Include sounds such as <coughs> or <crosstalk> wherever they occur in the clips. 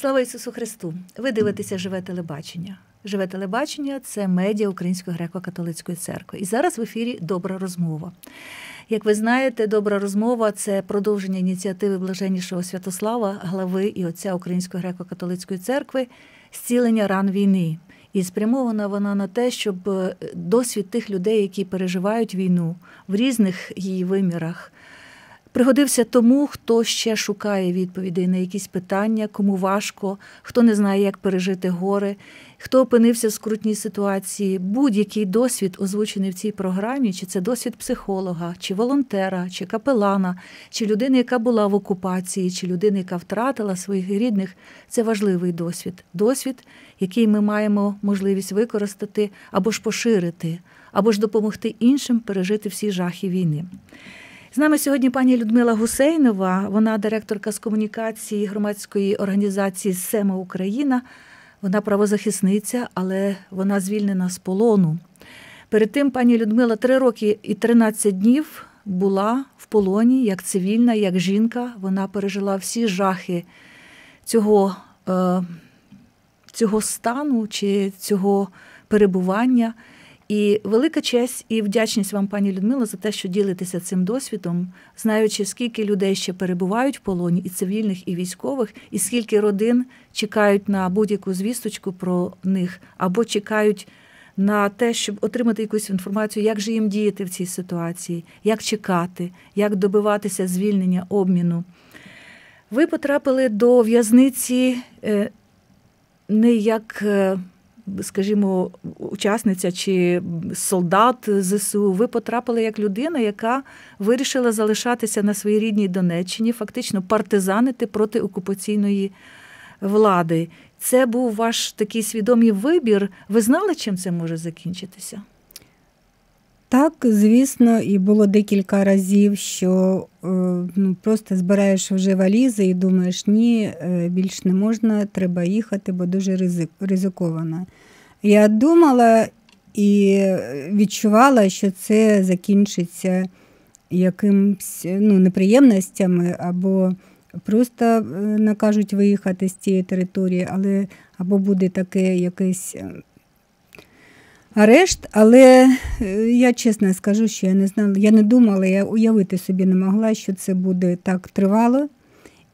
Слава Ісусу Христу! Ви дивитеся живе телебачення. Живе телебачення це медіа Української греко-католицької церкви. І зараз в ефірі добра розмова. Як ви знаєте, добра розмова це продовження ініціативи блаженнішого Святослава, глави і отця Української греко-католицької церкви, зцілення ран війни. І спрямована вона на те, щоб е, досвід тих людей, які переживають війну в різних її вимірах, пригодився тому, хто ще шукає відповідей на якісь питання, кому важко, хто не знає, як пережити горе, хто опинився в скрутній ситуації. Будь-який досвід, озвучений в цій програмі, чи це досвід психолога, чи волонтера, чи капелана, чи людини, яка була в окупації, чи людини, яка втратила своїх рідних, це важливий досвід. Досвід, який ми маємо можливість використати або ж поширити, або ж допомогти іншим пережити всі жахи війни. З нами сьогодні пані Людмила Гусейнова, вона директорка з комунікації громадської організації Сема Україна. Вона правозахисниця, але вона звільнена з полону. Перед тим пані Людмила три роки і 13 днів була в полоні як цивільна, як жінка. Вона пережила всі жахи цього, е, цього стану чи цього перебування. І велика честь і вдячність вам, пані Людмила, за те, що ділитеся цим досвідом, знаючи, скільки людей ще перебувають в полоні, і цивільних, і військових, і скільки родин чекають на будь-яку звісточку про них, або чекають на те, щоб отримати якусь інформацію, як же їм діяти в цій ситуації, як чекати, як добиватися звільнення обміну. Ви потрапили до в'язниці е, не як. Скажімо, учасниця чи солдат ЗСУ, ви потрапили як людина, яка вирішила залишатися на своїй рідній Донеччині, фактично партизанити проти окупаційної влади. Це був ваш такий свідомий вибір. Ви знали, чим це може закінчитися? Так, звісно, і було декілька разів, що е, ну, просто збираєш вже валізи і думаєш, ні, е, більш не можна, треба їхати, бо дуже ризик, ризиковано. Я думала і відчувала, що це закінчиться якимсь ну, неприємностями, або просто е, накажуть виїхати з цієї території, але або буде таке якийсь арешт, але е, я чесно скажу, що я не знала, я не думала, я уявити собі не могла, що це буде так тривало,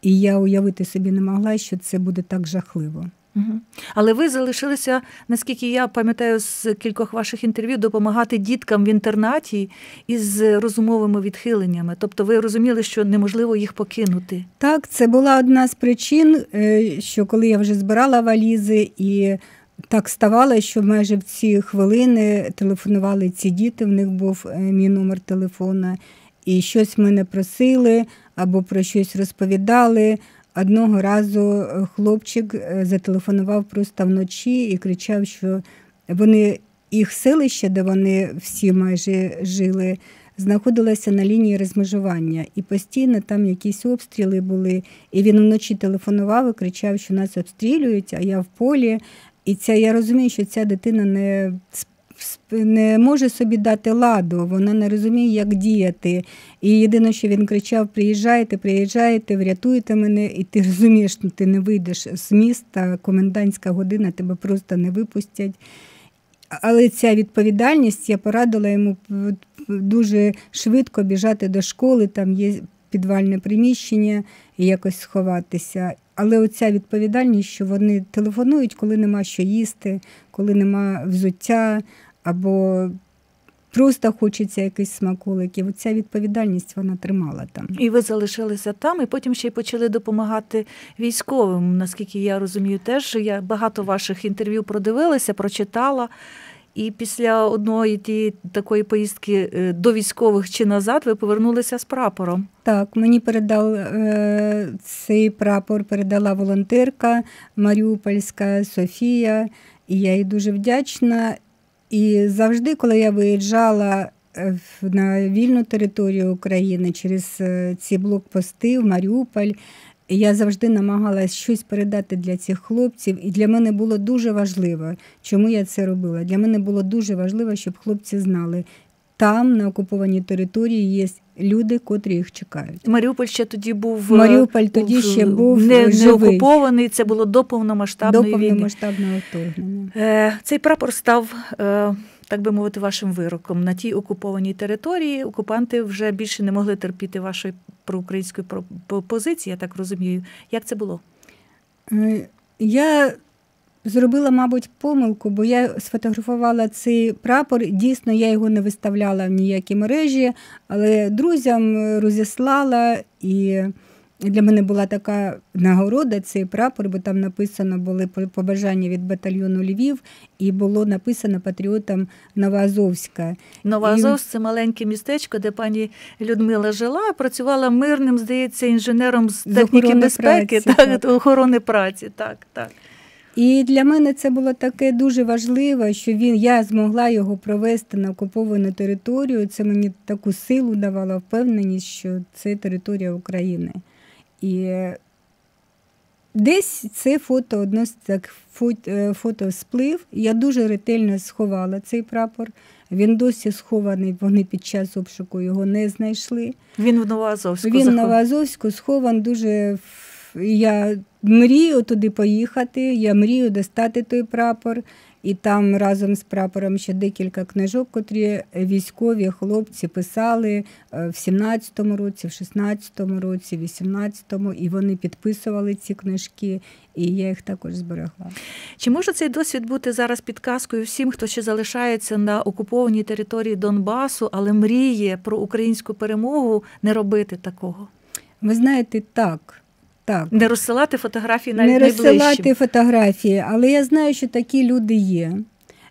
і я уявити собі не могла, що це буде так жахливо. Угу. Але ви залишилися, наскільки я пам'ятаю з кількох ваших інтерв'ю, допомагати діткам в інтернаті із розумовими відхиленнями. Тобто ви розуміли, що неможливо їх покинути? Так, це була одна з причин, е, що коли я вже збирала валізи і так ставало, що майже в ці хвилини телефонували ці діти, в них був е, мій номер телефона, і щось мене просили або про щось розповідали. Одного разу е, хлопчик е, зателефонував просто вночі і кричав, що вони їх селище, де вони всі майже жили, знаходилося на лінії розмежування. І постійно там якісь обстріли були. І він вночі телефонував і кричав, що нас обстрілюють, а я в полі. І ця я розумію, що ця дитина не не може собі дати ладу, вона не розуміє, як діяти. І єдине, що він кричав: Приїжджайте, приїжджайте, врятуйте мене, і ти розумієш, що ти не вийдеш з міста, комендантська година тебе просто не випустять. Але ця відповідальність я порадила йому дуже швидко біжати до школи, там є підвальне приміщення і якось сховатися. Але оця відповідальність, що вони телефонують, коли нема що їсти, коли нема взуття, або просто хочеться якийсь смаколиків. Оця відповідальність вона тримала там. І ви залишилися там, і потім ще й почали допомагати військовим. Наскільки я розумію, теж я багато ваших інтерв'ю продивилася, прочитала. І після одної ті такої поїздки е, до військових чи назад ви повернулися з прапором. Так, мені передав е, цей прапор, передала волонтерка Маріупольська Софія, і я їй дуже вдячна. І завжди, коли я виїжджала е, на вільну територію України через ці блокпости в Маріуполь, я завжди намагалась щось передати для цих хлопців, і для мене було дуже важливо, чому я це робила. Для мене було дуже важливо, щоб хлопці знали. там, на окупованій території, є люди, котрі їх чекають. Маріуполь ще тоді був Маріуполь тоді був, ще був не, не окупований. Це було до повномасштабної до війни. повномасштабного вторгнення. Е, Цей прапор став. Так би мовити, вашим вироком на тій окупованій території окупанти вже більше не могли терпіти вашої проукраїнської позиції, я так розумію. Як це було? Е, я зробила, мабуть, помилку, бо я сфотографувала цей прапор. Дійсно, я його не виставляла в ніякі мережі, але друзям розіслала і. Для мене була така нагорода цей прапор, бо там написано були побажання від батальйону Львів, і було написано патріотам Новоазовська. Новоазовськ – це маленьке містечко, де пані Людмила жила, працювала мирним, здається, інженером з техніки безпеки праці, так, так. охорони праці. Так, так. І для мене це було таке дуже важливо, що він я змогла його провести на окуповану територію. Це мені таку силу давало впевненість, що це територія України. І десь це фото одно так е, фото сплив. Я дуже ретельно сховала цей прапор. Він досі схований, вони під час обшуку його не знайшли. Він в Новоазовську Він в Новоазовську схован дуже. Я мрію туди поїхати, я мрію достати той прапор. І там разом з прапором ще декілька книжок, котрі військові хлопці писали е, в 17-му році, в 16-му році, в 18-му, і вони підписували ці книжки, і я їх також зберегла. Чи може цей досвід бути зараз підказкою всім, хто ще залишається на окупованій території Донбасу, але мріє про українську перемогу не робити такого? Ви знаєте, так. Так. Не розсилати фотографії навіть Не розсилати найближчим. фотографії, але я знаю, що такі люди є.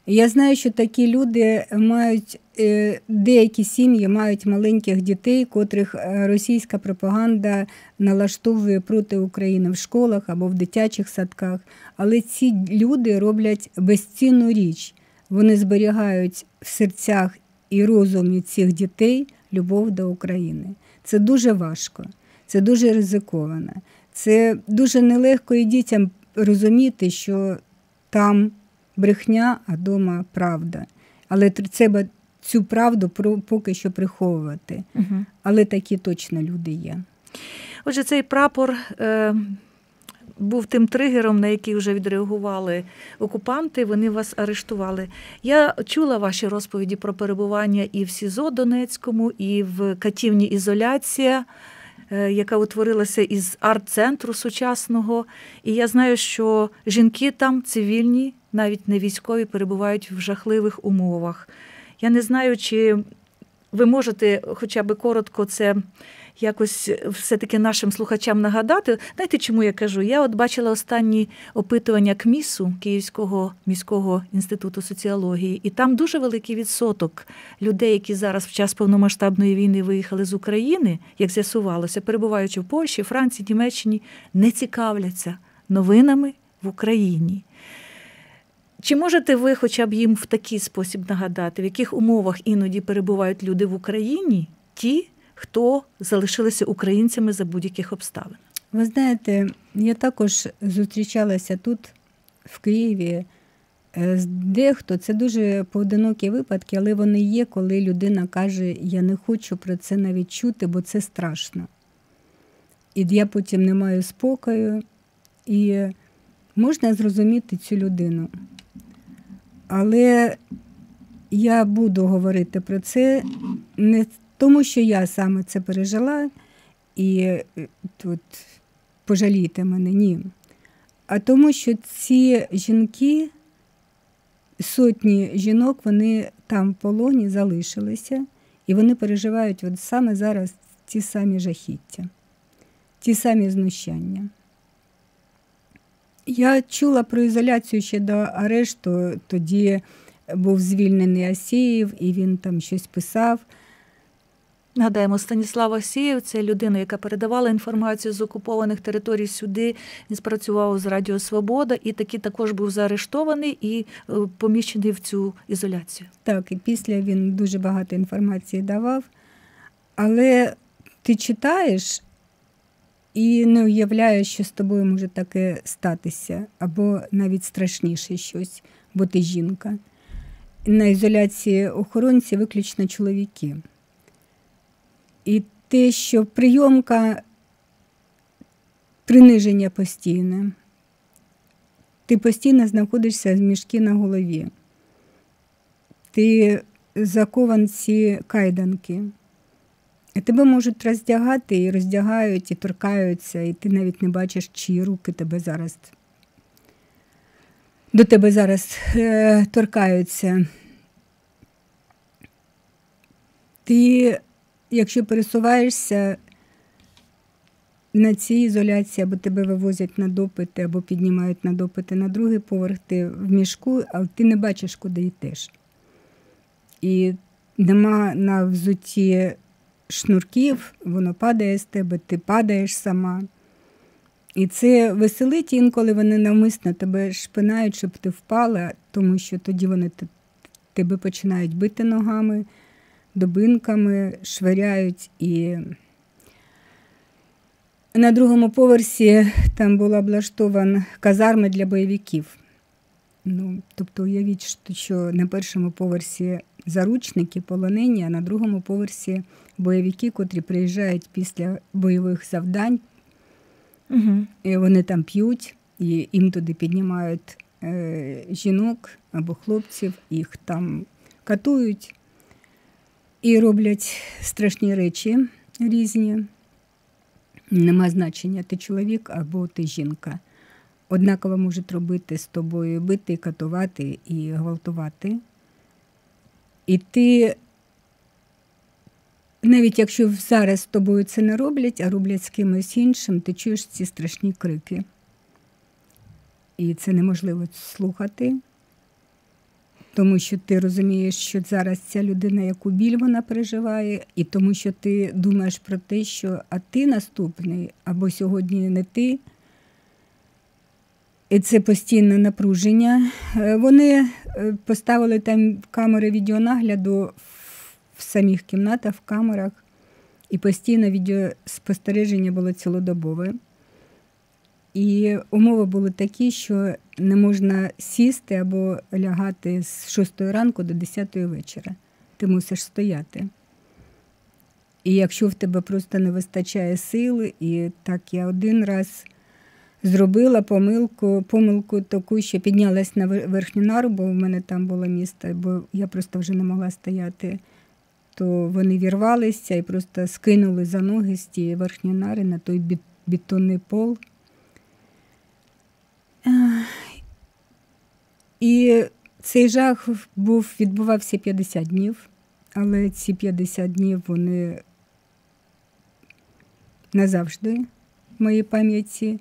Я знаю, що такі люди мають е, деякі сім'ї мають маленьких дітей, котрих е, російська пропаганда налаштовує проти України в школах або в дитячих садках. Але ці люди роблять безцінну річ. Вони зберігають в серцях і розумі цих дітей любов до України. Це дуже важко, це дуже ризиковано. Це дуже нелегко і дітям розуміти, що там брехня, а вдома правда. Але треба цю правду поки що приховувати. Угу. Але такі точно люди є. Отже, цей прапор е, був тим тригером, на який вже відреагували окупанти. Вони вас арештували. Я чула ваші розповіді про перебування і в СІЗО Донецькому, і в катівні ізоляція. Е, яка утворилася із арт-центру сучасного. І я знаю, що жінки там цивільні, навіть не військові, перебувають в жахливих умовах. Я не знаю, чи ви можете хоча б коротко це якось все-таки нашим слухачам нагадати. Знаєте, чому я кажу? Я от бачила останні опитування КМІСу Київського міського інституту соціології, і там дуже великий відсоток людей, які зараз в час повномасштабної війни виїхали з України, як з'ясувалося, перебуваючи в Польщі, Франції, Німеччині, не цікавляться новинами в Україні. Чи можете ви хоча б їм в такий спосіб нагадати, в яких умовах іноді перебувають люди в Україні, ті, хто залишилися українцями за будь-яких обставин. Ви знаєте, я також зустрічалася тут, в Києві. Е, Дехто це дуже поодинокі випадки, але вони є, коли людина каже, я не хочу про це навіть чути, бо це страшно. І я потім не маю спокою, і можна зрозуміти цю людину. Але я буду говорити про це не тому що я саме це пережила і е, тут пожалійте мене, ні. А тому, що ці жінки, сотні жінок, вони там в полоні залишилися, і вони переживають от саме зараз ті самі жахіття, ті самі знущання. Я чула про ізоляцію ще до арешту, тоді був звільнений Асіїв, і він там щось писав. Нагадаємо, Станіслав Асієв це людина, яка передавала інформацію з окупованих територій сюди. Він спрацював з Радіо Свобода і таки також був заарештований і е, поміщений в цю ізоляцію. Так, і після він дуже багато інформації давав. Але ти читаєш і не уявляєш, що з тобою може таке статися, або навіть страшніше щось, бо ти жінка. на ізоляції охоронці виключно чоловіки. І те, що прийомка приниження постійне. Ти постійно знаходишся з мішки на голові. Ти закован ці кайданки. І тебе можуть роздягати і роздягають, і торкаються, і ти навіть не бачиш, чиї руки тебе зараз до тебе зараз е, торкаються. Ти, якщо пересуваєшся на цій ізоляції, або тебе вивозять на допити, або піднімають на допити на другий поверх, ти в мішку, але ти не бачиш, куди йдеш. І нема на взутті шнурків, воно падає з тебе, ти падаєш сама. І це веселить інколи вони навмисно тебе шпинають, щоб ти впала, тому що тоді вони тебе починають бити ногами, добинками, швиряють. І на другому поверсі там була облаштована казарма для бойовиків. Ну, Тобто, уявіть, що на першому поверсі заручники, полонені, а на другому поверсі бойовики, котрі приїжджають після бойових завдань. Угу. І Вони там п'ють, і їм туди піднімають е, жінок або хлопців, їх там катують і роблять страшні речі різні. Нема значення, ти чоловік або ти жінка. Однаково можуть робити з тобою бити, катувати і гвалтувати. І ти навіть якщо зараз з тобою це не роблять, а роблять з кимось іншим, ти чуєш ці страшні крики. І це неможливо слухати, тому що ти розумієш, що зараз ця людина, яку біль вона переживає, і тому що ти думаєш про те, що а ти наступний, або сьогодні не ти. І це постійне напруження. Е, вони е, поставили там камери відеонагляду в самих кімнатах, в камерах, і постійно відеоспостереження було цілодобове. І умови були такі, що не можна сісти або лягати з 6 ранку до 10 вечора. Ти мусиш стояти. І якщо в тебе просто не вистачає сили, і так я один раз зробила помилку, помилку таку, що піднялась на верхню нару, бо в мене там було місто, бо я просто вже не могла стояти то вони вірвалися і просто скинули за ноги з тієї верхньої нари на той бетонний пол. І цей жах був, відбувався 50 днів, але ці 50 днів вони назавжди в моїй пам'яті.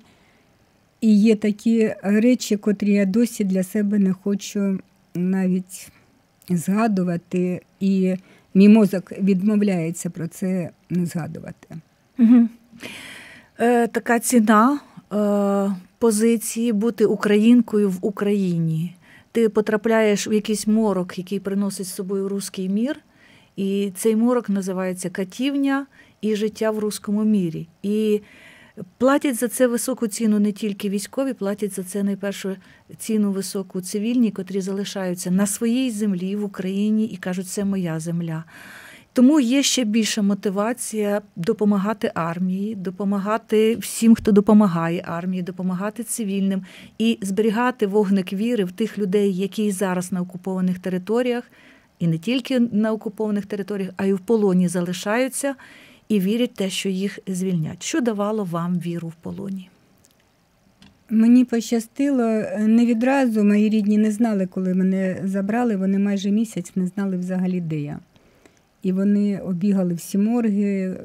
І є такі речі, котрі я досі для себе не хочу навіть згадувати. І Мій мозок відмовляється про це не згадувати. Угу. Е, Така ціна позиції бути українкою в Україні. Ти потрапляєш в якийсь морок, який приносить з собою руський мір, і цей морок називається катівня і життя в руському мірі. І Платять за це високу ціну не тільки військові, платять за це найпершу ціну високу цивільні, котрі залишаються на своїй землі в Україні і кажуть, це моя земля. Тому є ще більша мотивація допомагати армії, допомагати всім, хто допомагає армії, допомагати цивільним і зберігати вогник віри в тих людей, які зараз на окупованих територіях, і не тільки на окупованих територіях, а й в полоні залишаються і вірять те, що їх звільнять. Що давало вам віру в полоні? Мені пощастило не відразу. Мої рідні не знали, коли мене забрали. Вони майже місяць не знали взагалі, де я. І вони обігали всі морги,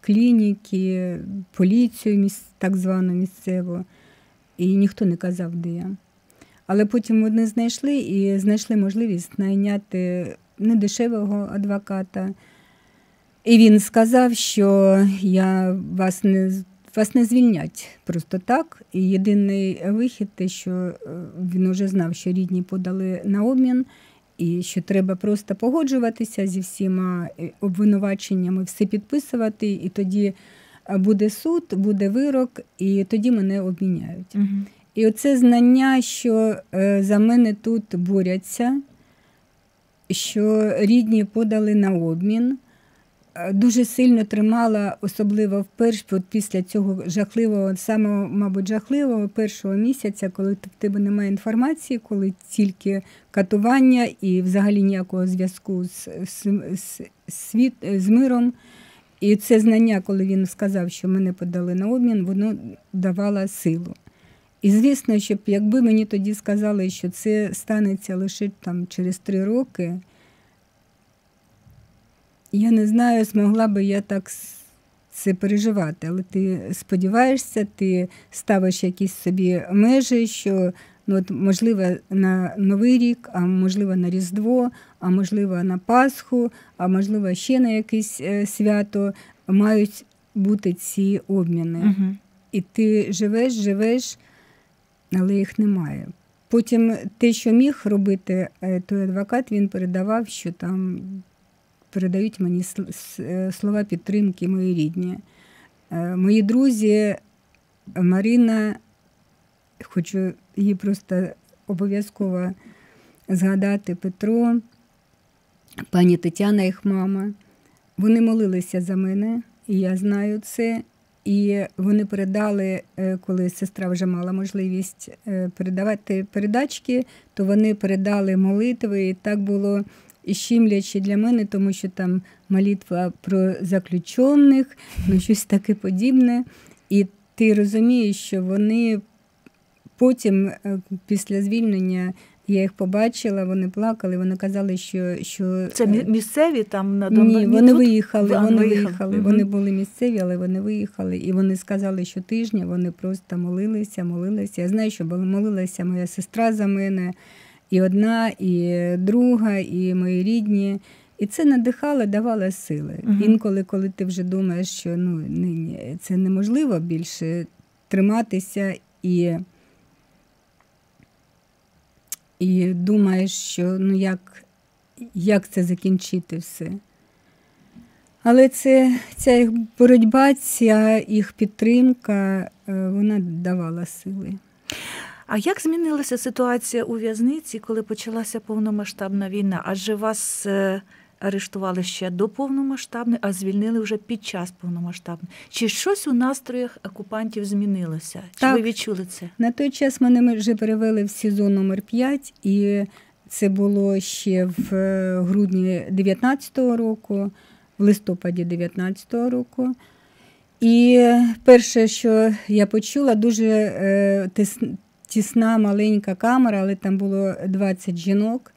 клініки, поліцію так звану місцеву, і ніхто не казав, де я. Але потім вони знайшли і знайшли можливість найняти недешевого адвоката. І він сказав, що я вас не вас не звільнять просто так. І єдиний вихід, те, що е, він вже знав, що рідні подали на обмін, і що треба просто погоджуватися зі всіма е, обвинуваченнями, все підписувати, і тоді е, буде суд, буде вирок, і тоді мене обміняють. Угу. І оце знання, що за мене тут борються. що рідні подали на обмін. Дуже сильно тримала, особливо вперше, от після цього жахливого, самого, мабуть, жахливого першого місяця, коли в тебе немає інформації, коли тільки катування і взагалі ніякого зв'язку з, з, з, світ, з миром. І це знання, коли він сказав, що мене подали на обмін, воно давало силу. І звісно, щоб якби мені тоді сказали, що це станеться лише там через три роки. Я не знаю, змогла би я так це переживати, але ти сподіваєшся, ти ставиш якісь собі межі, що ну, от, можливо на Новий рік, а можливо на Різдво, а можливо на Пасху, а можливо ще на якесь е, свято мають бути ці обміни. Угу. І ти живеш, живеш, але їх немає. Потім те, що міг робити е, той адвокат, він передавав, що там передають мені е, слова підтримки мої рідні. Е, мої друзі, Марина, хочу її просто обов'язково згадати Петро, пані Тетяна, їх мама. Вони молилися за мене, і я знаю це. І вони передали, е, коли сестра вже мала можливість передавати передачки, то вони передали молитви, і так було і щемлячі для мене, тому що там молитва про заключених, ну щось таке подібне. І ти розумієш, що вони потім, е, після звільнення, я їх побачила, вони плакали, вони казали, що. що Це е, місцеві там на Донбасі? Ні, вони тут? виїхали, вони виїхали. виїхали. Угу. Вони були місцеві, але вони виїхали. І вони сказали, що тижня вони просто молилися, молилися. Я знаю, що молилася моя сестра за мене і одна, і друга, і мої рідні. І це надихало, давало сили. Угу. Інколи, коли ти вже думаєш, що ну нині це неможливо більше триматися і і думаєш, що ну як, як це закінчити все. Але це, ця їх боротьба, ця їх підтримка, е, вона давала сили. А як змінилася ситуація у в'язниці, коли почалася повномасштабна війна? Адже вас е, арештували ще до повномасштабної, а звільнили вже під час повномасштабної. Чи щось у настроях окупантів змінилося? Чи так. ви відчули це? На той час мене вже перевели в СІЗО номер 5 і це було ще в е, грудні 19-го року, в листопаді 19-го року. І перше, що я почула, дуже е, тісна маленька камера, але там було 20 жінок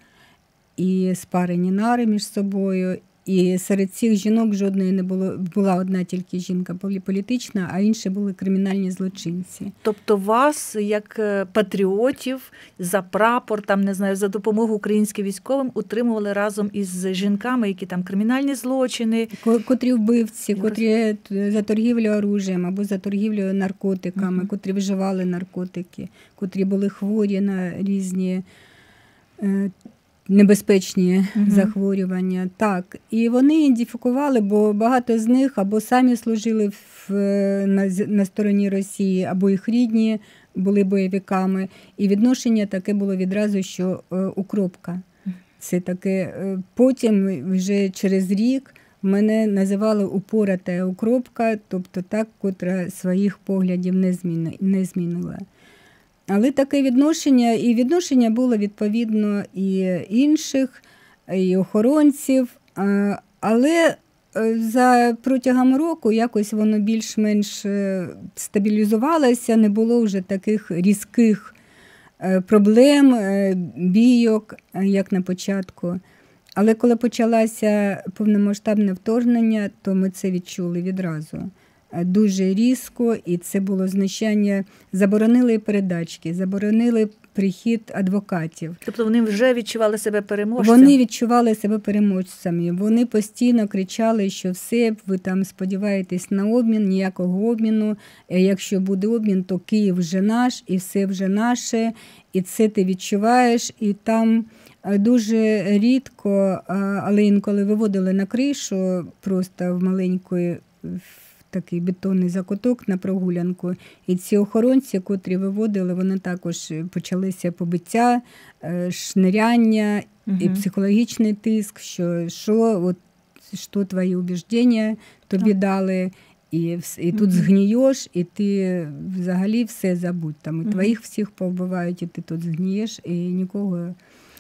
і спарені нари між собою. І серед цих жінок жодної не було була одна тільки жінка політична, а інші були кримінальні злочинці. Тобто вас, як е, патріотів, за прапор, там не знаю, за допомогу українським військовим утримували разом із жінками, які там кримінальні злочини, котрі вбивці, котрі за торгівлю оружієм або за торгівлю наркотиками, uh котрі вживали наркотики, котрі були хворі на різні. Е, небезпечні угу. захворювання. Так, і вони ідентифікували, бо багато з них або самі служили в, на, на стороні Росії, або їх рідні були бойовиками. І відношення таке було відразу, що е, укропка. Це таке. Е, потім, вже через рік, мене називали упората укропка, тобто так, котра своїх поглядів не змінила. Але таке відношення, і відношення було відповідно і інших, і охоронців. Але е, за протягом року якось воно більш-менш е, стабілізувалося, не було вже таких різких е, проблем, бійок, як на початку. Але коли почалося повномасштабне вторгнення, то ми це відчули відразу. Е, дуже різко, і це було знищання. Заборонили передачки, заборонили прихід адвокатів. Тобто вони вже відчували себе переможцями? Вони відчували себе переможцями. Вони постійно кричали, що все, ви там сподіваєтесь на обмін, ніякого обміну. Е, якщо буде обмін, то Київ вже наш, і все вже наше, і це ти відчуваєш, і там. Е, дуже рідко, але інколи виводили на кришу просто в маленької такий бетонний закуток на прогулянку. І ці охоронці, котрі виводили, вони також почалися побиття, е, шниряння угу. і психологічний тиск, що що, от, що твої убіждення тобі так. дали. І і тут згнієш, і ти взагалі все забудь. Там і твоїх всіх повбивають, і ти тут згнієш, і нікого.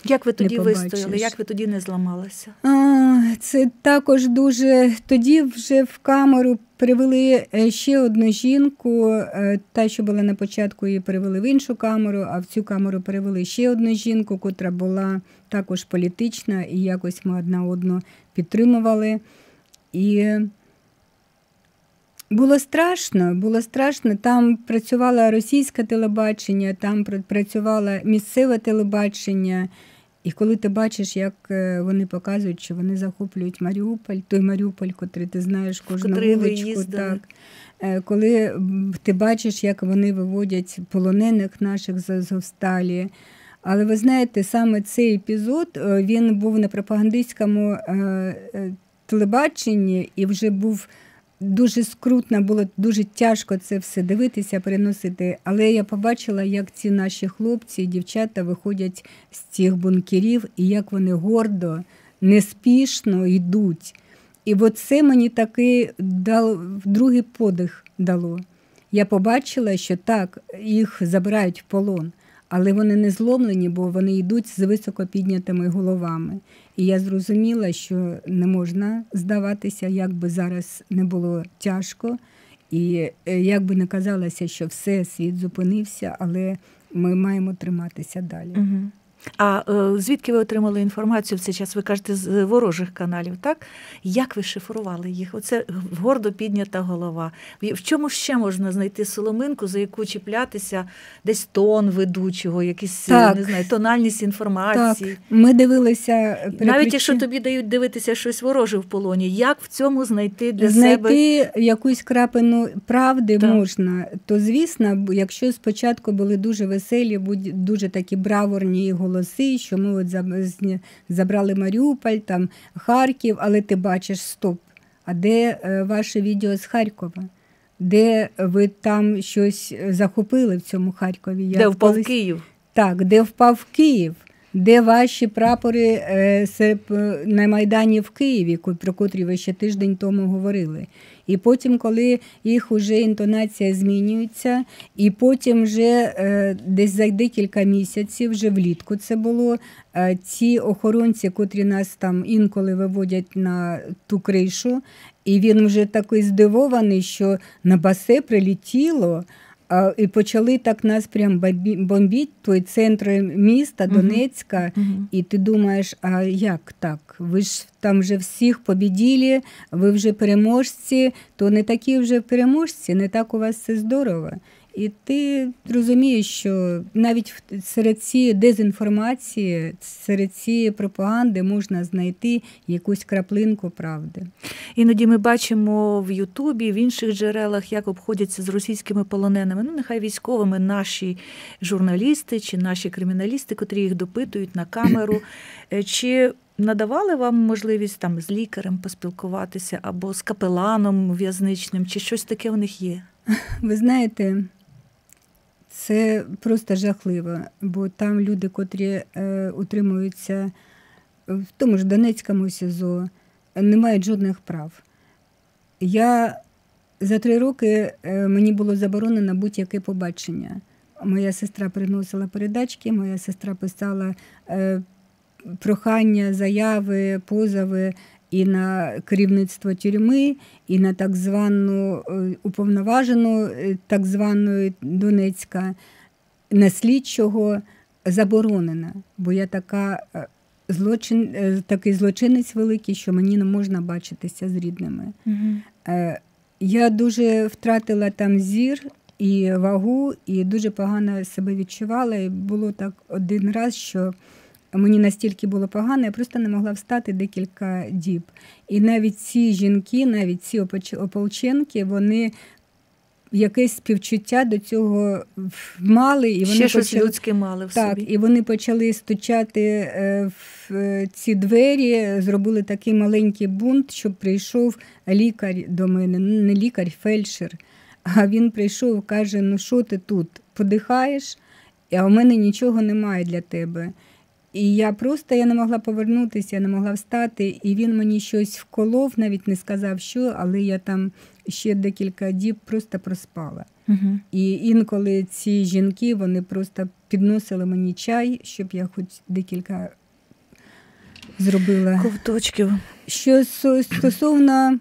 Як ви тоді вистояли? Як ви тоді не зламалися? А, Це також дуже тоді вже в камеру привели е, ще одну жінку. Е, та, що була на початку, її перевели в іншу камеру, а в цю камеру перевели ще одну жінку, котра була також політична, і якось ми одна одну підтримували. І було страшно, було страшно. Там працювало російське телебачення, там працювало місцеве телебачення. І коли ти бачиш, як е, вони показують, що вони захоплюють Маріуполь, той Маріуполь, котрий ти знаєш кожну вуличку, так. Е, коли ти бачиш, як вони виводять полонених наших з Азовсталі. Але ви знаєте, саме цей епізод е, він був на пропагандистському телебаченні і вже був дуже скрутно, було дуже тяжко це все дивитися, переносити. Але я побачила, як ці наші хлопці і дівчата виходять з цих бункерів і як вони гордо, неспішно йдуть. І от це мені такий дав другий подих дало. Я побачила, що так, їх забирають в полон але вони не зломлені, бо вони йдуть з високо піднятими головами. І я зрозуміла, що не можна здаватися, як би зараз не було тяжко, і е, як би не казалося, що все світ зупинився, але ми маємо триматися далі. Угу. А е, звідки ви отримали інформацію в цей час? Ви кажете, з ворожих каналів, так? Як ви шифрували їх? Оце гордо піднята голова. В чому ще можна знайти соломинку, за яку чіплятися, десь тон ведучого, якісь так. не знаю, тональність інформації? Так. Ми дивилися переключ... навіть якщо тобі дають дивитися щось вороже в полоні, як в цьому знайти для знайти себе Знайти якусь крапину правди так. можна, то звісно, якщо спочатку були дуже веселі, дуже такі браворні голоси, що ми от забрали Маріуполь, там Харків, але ти бачиш стоп. А де е, ваше відео з Харкова? Де ви там щось захопили в цьому Харкові? Я де впав колись... Київ? Так, де впав Київ, де ваші прапори е, на Майдані в Києві, про котрі ви ще тиждень тому говорили. І потім, коли їх вже інтонація змінюється, і потім вже е, десь за декілька місяців, вже влітку це було. Е, ці охоронці, котрі нас там інколи виводять на ту кришу, і він вже такий здивований, що на басе прилетіло. І почали так нас прям бомбити, той центр міста Донецька, угу. і ти думаєш, а як так? Ви ж там вже всіх побіділи, ви вже переможці, то не такі вже переможці, не так у вас все здорово. І ти розумієш, що навіть серед цієї дезінформації, серед цієї пропаганди можна знайти якусь краплинку правди. Іноді ми бачимо в Ютубі, в інших джерелах, як обходяться з російськими полоненими. Ну, нехай військовими наші журналісти чи наші криміналісти, котрі їх допитують на камеру. <coughs> Е, чи надавали вам можливість там з лікарем поспілкуватися або з капеланом в'язничним, чи щось таке у них є? Ви знаєте. Це просто жахливо, бо там люди, котрі е, утримуються в тому ж Донецькому СІЗО, не мають жодних прав. Я за три роки е, мені було заборонено будь-яке побачення. Моя сестра приносила передачки, моя сестра писала е, прохання, заяви, позови і на керівництво тюрми, і на так звану е, уповноважену е, так званої Донецька, на слідчого заборонена, бо я така е, злочин, такий злочинець великий, що мені не можна бачитися з рідними. Угу. Я дуже втратила там зір. І вагу, і дуже погано себе відчувала. І було так один раз, що Мені настільки було погано, я просто не могла встати декілька діб. І навіть ці жінки, навіть ці ополченки, вони якесь співчуття до цього мали. І вони Ще щось почали... людське мали в так, собі. І вони почали стучати е, в ці двері, зробили такий маленький бунт, щоб прийшов лікар до мене, ну, не лікар, фельдшер. А він прийшов каже: Ну, що ти тут? Подихаєш, а у мене нічого немає для тебе. І я просто я не могла повернутися, я не могла встати, і він мені щось вколов, навіть не сказав, що, але я там ще декілька діб просто проспала. Угу. І інколи ці жінки вони просто підносили мені чай, щоб я хоч декілька зробила ковточків. Що стосовно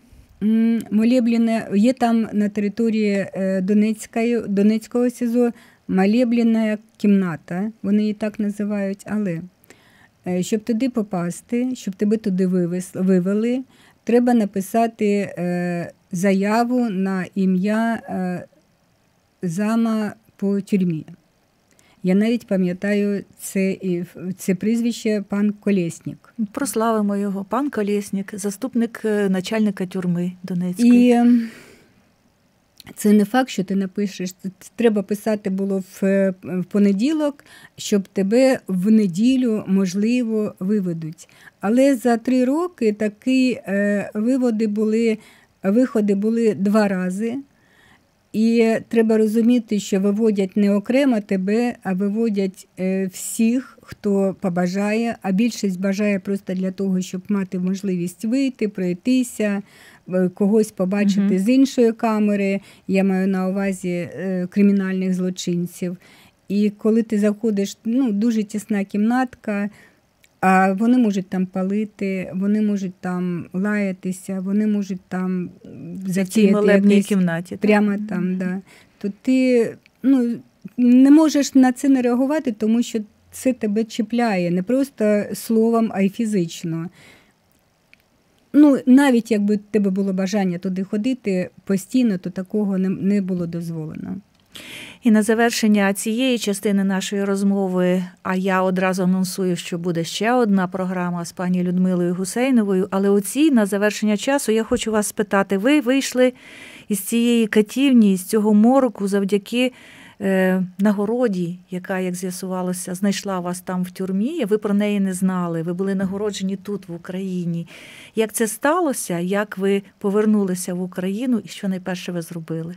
молебляне, є там на території е, Донецької, Донецького СІЗО молебляна кімната, вони її так називають, але щоб туди попасти, щоб тебе туди вивели, треба написати е, заяву на ім'я зама по тюрмі. Я навіть пам'ятаю це це прізвище пан Колєснік. Прославимо його, пан Колєснік, заступник е, начальника тюрми Донецької. І це не факт, що ти напишеш. Треба писати було в, в понеділок, щоб тебе в неділю, можливо, виведуть. Але за три роки такі е, виводи були, виходи були два рази. І треба розуміти, що виводять не окремо тебе, а виводять е, всіх, хто побажає, а більшість бажає просто для того, щоб мати можливість вийти, пройтися, е, когось побачити угу. з іншої камери. Я маю на увазі е, кримінальних злочинців. І коли ти заходиш, ну дуже тісна кімнатка. А вони можуть там палити, вони можуть там лаятися, вони можуть там затіяти кімнаті. Прямо так? там, да. То ти ну, не можеш на це не реагувати, тому що це тебе чіпляє не просто словом, а й фізично. Ну, навіть якби тебе було бажання туди ходити постійно, то такого не, було дозволено. І на завершення цієї частини нашої розмови, а я одразу анонсую, що буде ще одна програма з пані Людмилою Гусейновою. Але у цій на завершення часу я хочу вас спитати: ви вийшли із цієї катівні, з цього мороку завдяки нагороді, яка, як з'ясувалося, знайшла вас там в тюрмі. Ви про неї не знали. Ви були нагороджені тут, в Україні. Як це сталося? Як ви повернулися в Україну і що найперше ви зробили?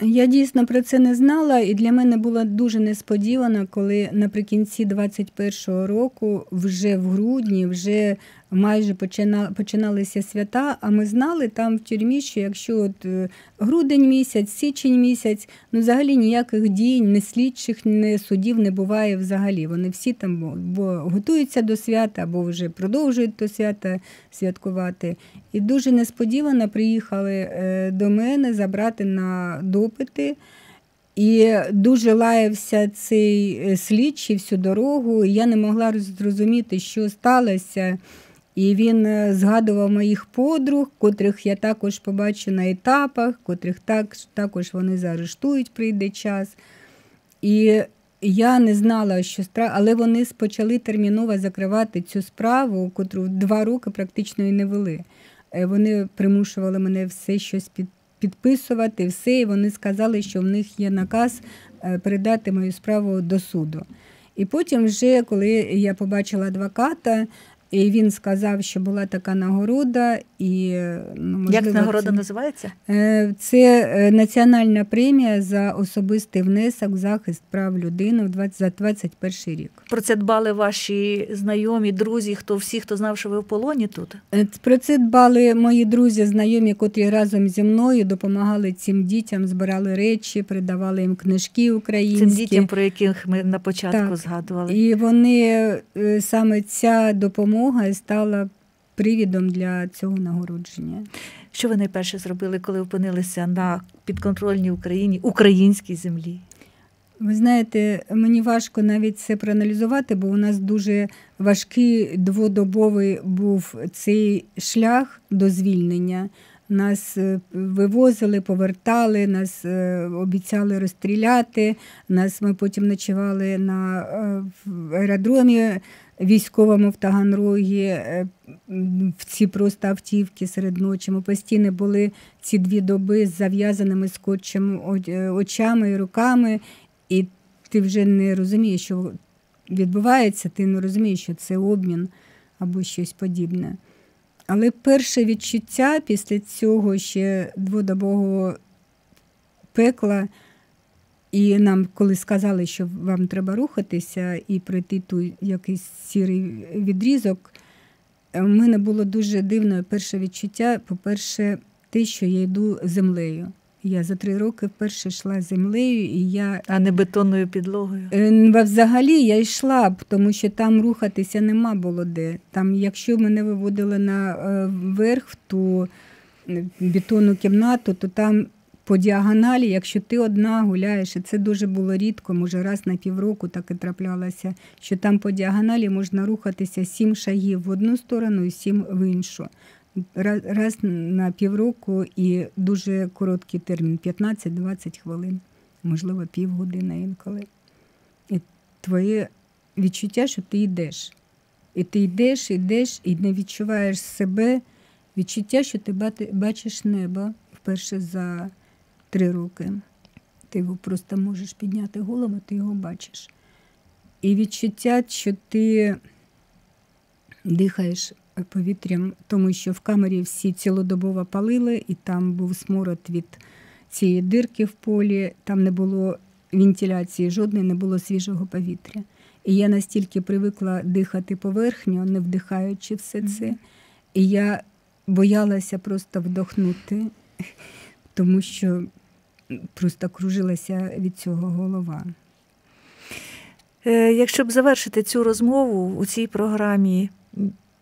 Я дійсно про це не знала, і для мене було дуже несподівано, коли наприкінці 21-го року, вже в грудні, вже майже почина, починалися свята. А ми знали там в тюрмі, що якщо от е, грудень місяць, січень місяць, ну взагалі ніяких дій, не слідчих, не судів не буває взагалі. Вони всі там або готуються до свята, або вже продовжують до свята святкувати. І дуже несподівано приїхали е, до мене забрати на допити. І дуже лаявся цей е, слідчий всю дорогу. і Я не могла зрозуміти, що сталося. І він е, згадував моїх подруг, котрих я також побачу на етапах, котрих так, також вони заарештують, прийде час. І я не знала, що страх, але вони почали терміново закривати цю справу, котру два роки практично і не вели. Е, вони примушували мене все щось під, підписувати, все, і вони сказали, що в них є наказ е, передати мою справу до суду. І потім, вже, коли я побачила адвоката, і він сказав, що була така нагорода. І, ну, можливо, Як нагорода це, називається? Е, це е, національна премія за особистий внесок в захист прав людини за 21 рік. Про це дбали ваші знайомі, друзі, хто всі, хто знав, що ви в полоні тут? Е, про це дбали мої друзі, знайомі, котрі разом зі мною допомагали цим дітям, збирали речі, передавали їм книжки українські. Цим дітям, про яких ми на початку так. згадували. І вони саме ця допомога допомога стала привідом для цього нагородження. Що ви найперше зробили, коли опинилися на підконтрольній Україні українській землі? Ви знаєте, мені важко навіть це проаналізувати, бо у нас дуже важкий дводобовий був цей шлях до звільнення. Нас е, вивозили, повертали, нас е, обіцяли розстріляти. Нас ми потім ночували на е, аеродромі військовому в Таганрогі, е, в ці просто автівки серед ночі. Ми постійно були ці дві доби з зав'язаними скотчем е, очами і руками, і ти вже не розумієш, що відбувається, ти не розумієш, що це обмін або щось подібне. Але перше відчуття після цього ще дводобового пекла. І нам, коли сказали, що вам треба рухатися і пройти ту якийсь сірий відрізок, у мене було дуже дивне перше відчуття. По-перше, те, що я йду землею. Я за три роки вперше йшла землею, і я а не бетонною підлогою. Е, взагалі я йшла б, тому що там рухатися нема було де. Там, якщо мене виводили на е, верх в ту бетонну кімнату, то там по діагоналі, якщо ти одна гуляєш, і це дуже було рідко, може раз на півроку так і траплялося, що там по діагоналі можна рухатися сім шагів в одну сторону і сім в іншу. Раз на півроку і дуже короткий термін 15-20 хвилин, можливо, півгодини інколи. І твоє відчуття, що ти йдеш. І ти йдеш, йдеш і не відчуваєш себе, відчуття, що ти бачиш небо вперше за три роки. Ти його просто можеш підняти голову, ти його бачиш. І відчуття, що ти дихаєш повітрям, тому що в камері всі цілодобово палили, і там був смород від цієї дирки в полі, там не було вентиляції, жодної не було свіжого повітря. І я настільки привикла дихати поверхньо, не вдихаючи все це. І я боялася просто вдохнути, <laughs> тому що просто кружилася від цього голова. Е, якщо б завершити цю розмову у цій програмі,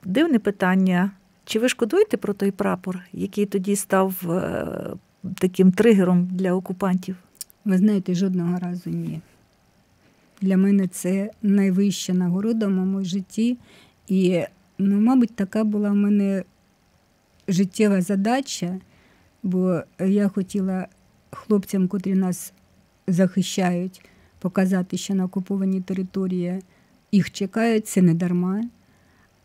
дивне питання. Чи ви шкодуєте про той прапор, який тоді став е, таким тригером для окупантів? Ви знаєте, жодного разу ні. Для мене це найвища нагорода в моєму житті. І, ну, мабуть, така була в мене життєва задача, бо я хотіла хлопцям, котрі нас захищають, показати, що на окупованій території їх чекають, це не дарма.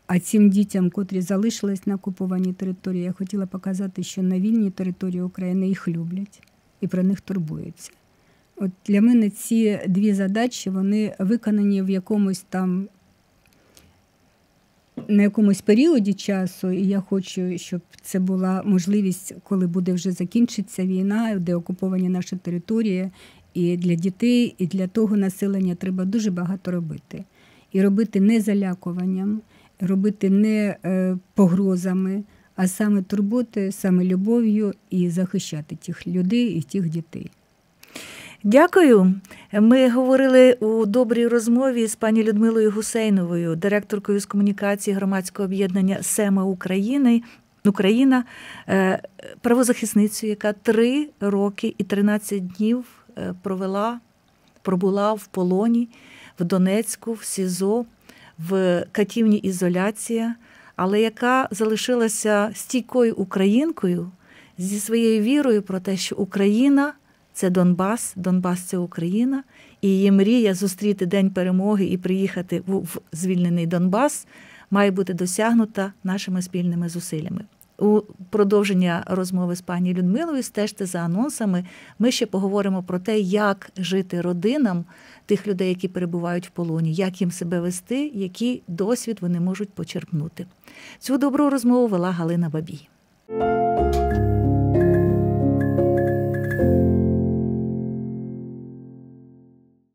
А цим дітям, котрі залишились на окупованій території, я хотіла показати, що на вільній території України їх люблять і про них турбуються. От Для мене ці дві задачі вони виконані в якомусь там на якомусь періоді часу, і я хочу, щоб це була можливість, коли буде вже закінчиться війна, де окуповані наші території, і для дітей, і для того населення треба дуже багато робити. І робити не залякуванням, робити не е, погрозами, а саме турботи, саме любов'ю і захищати тих людей і тих дітей. Дякую. Ми говорили у добрій розмові з пані Людмилою Гусейновою, директоркою з комунікації громадського об'єднання Сема України. Україна, е, правозахисницею, яка три роки і 13 днів е, провела, пробула в полоні в Донецьку, в СІЗО, в катівні ізоляція, але яка залишилася стійкою українкою зі своєю вірою про те, що Україна це Донбас, Донбас це Україна, і її мрія зустріти День перемоги і приїхати в звільнений Донбас має бути досягнута нашими спільними зусиллями. У продовження розмови з пані Людмилою стежте за анонсами. Ми ще поговоримо про те, як жити родинам тих людей, які перебувають в полоні, як їм себе вести, який досвід вони можуть почерпнути. Цю добру розмову вела Галина Бабій.